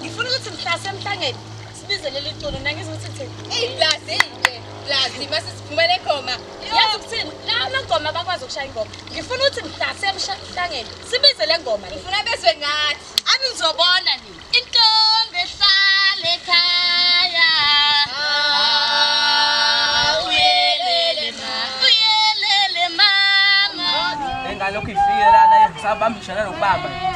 ngifuna ukuthi mhlase emhlangeni sibize leli culo nangizwa ukuthi thina eyi blazi eyike blazi mase siphumele khoma yazi ukuthini lala ngoma bakwazi ukushaya ingoma ngifuna ukuthi mhlase emhlangeni sibize le ngoma ngifuna bezwe ngathi abi ngizobona nina ukidlile lana sabambishana nokubamba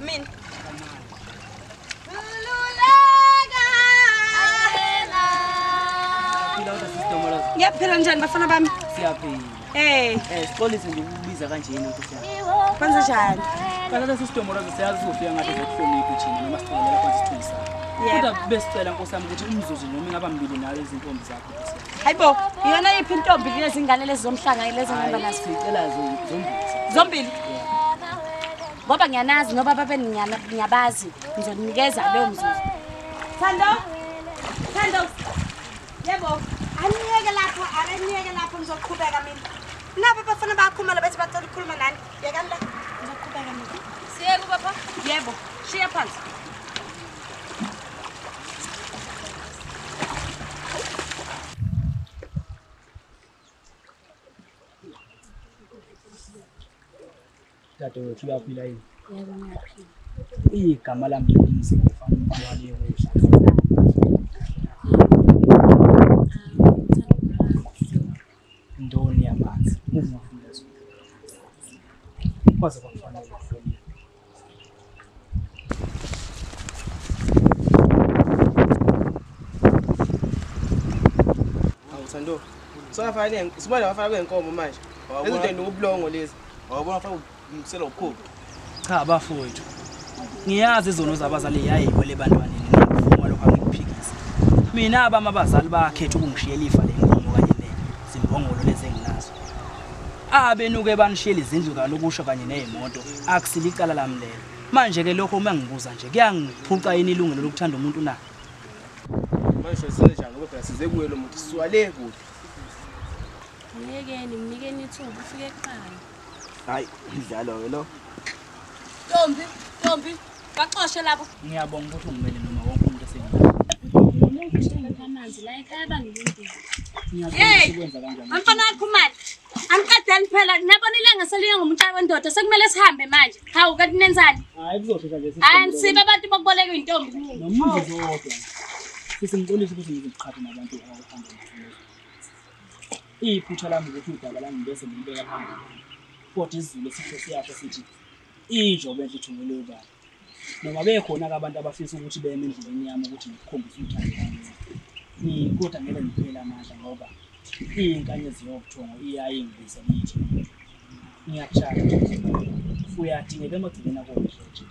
nawe mina ngiyaphila njani bafana bami siyaphila eh. Eh, kwenza njani kalala sisidomoraza siyazi sizofika ngathi zokuhlonipha thina noma sicelela kwazi sithulisa kodwa besicela nkosami ukuthi umzuzu noma ingaba mbili nayo izintombi zakho hayi bo iyona yiphi intombi lezingane lezi zomhlanga lezi ngamba nazo zombili zombili ngoba ngiyanazi noba babe ngiyabazi ngizonikeza leyo mzuzu thando thando yebo aniyeke lapho ake niyeke lapho ngizoqhubeka mina nabo bafuna bakhumala tatewethu yaphila yini igama lam libhizi ngifana umbalwaliwe ntoni yamanzi kwaze kwakufanele awuthando soafane sibona wafana kwenkomo manje lezinto ndikubulongo lezi wabona fana ngikusela uphupho cha bafowethu ngiyazi izono zabazali yayikwele ebantwaneni ngivuma lokho angikuphikisa mina abami abazali bakhetha ukungishiyela ifa lenkomo kanye nezimbongolo lezi enginazo abenuke banishiyela izindlu kalokusho kanye ney'moto akusile icala lami lelo manje-ke lokho uma ngibuza nje kuyangiphuca yini ilungelo lokuthanda umuntu na manje sinjani kodwa size kuye lo muntu siswale kude mnikeni mnikeni ithuba ufike kuqala hayi umdlalo-ke lo ntombi ntombi baxoshe labo ngiyabonga ukuthi ungimele noma wonke umuntu esengiamanzi la ekhaya bangilindile amfana yakho umali angiqadeli phela nabonile ngaseliye ngumuntu wendoda sekumele sihambe manje hawu kanti nenzani hayi nisibe abantu bokuboleka iy'ntombi sisimcolisa ukuthi ngiziqhathe nabantu abahambe iphutha lami ukuthi udaba lami ngibese ngilibeka phambili kodwa isizulu sihle siyasho sithi injobo enhle ithungele ubani noma bekhona-ke abantu abafisa ukuthi beme endleleni yami ukuthi ngikukhombise umthando wami kodwa ngele ngiphele amandla ngoba iy'nkanye ziyobuthongo iyaye ngibiza kithi ngiyakushaya uyadingeka emagcikeni akoeje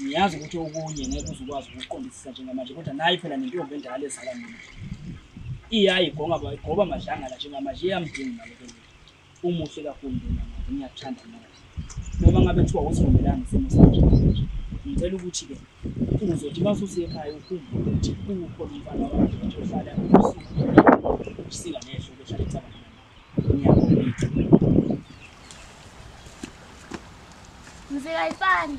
ngiyazi ukuthi okunye ngeke uzukwazi ukuqondisisa njengamanje kodwa nayi phela nentombi endala ezala mina iyayi goba madlangala njengamanje iyamdingi nalokele umuhle kakhulu ndonamazi ngiyakuthanda nazo noma ngabe kuthiwa usivumelane isimo sakho ngicela ukuthi-ke uzothi basusiye ekhaya ukhumbule ukuthi kukhona umfana wakhe ukuthi ohlala usika nehlo behlala ecabangana nawo ngiyabonga ngizikayifani